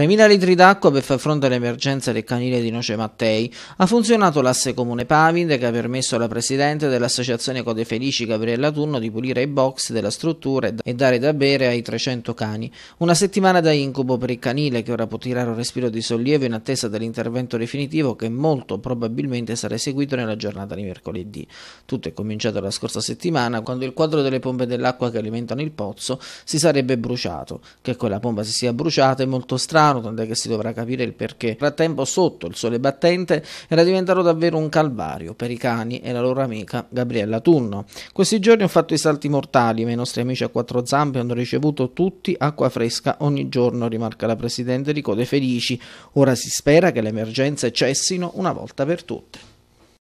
3.000 litri d'acqua per far fronte all'emergenza del canile di Noce Mattei. Ha funzionato l'asse comune Pavinde che ha permesso alla presidente dell'associazione Code Felici Gabriella Tunno di pulire i box della struttura e dare da bere ai 300 cani. Una settimana da incubo per il canile che ora può tirare un respiro di sollievo in attesa dell'intervento definitivo che molto probabilmente sarà eseguito nella giornata di mercoledì. Tutto è cominciato la scorsa settimana quando il quadro delle pompe dell'acqua che alimentano il pozzo si sarebbe bruciato. Che quella pompa si sia bruciata è molto strano strano, tant'è che si dovrà capire il perché. Nel frattempo, sotto il sole battente, era diventato davvero un calvario per i cani e la loro amica Gabriella Tunno. Questi giorni ho fatto i salti mortali, ma i nostri amici a quattro zampe hanno ricevuto tutti acqua fresca ogni giorno, rimarca la presidente di Code Felici. Ora si spera che le emergenze cessino una volta per tutte.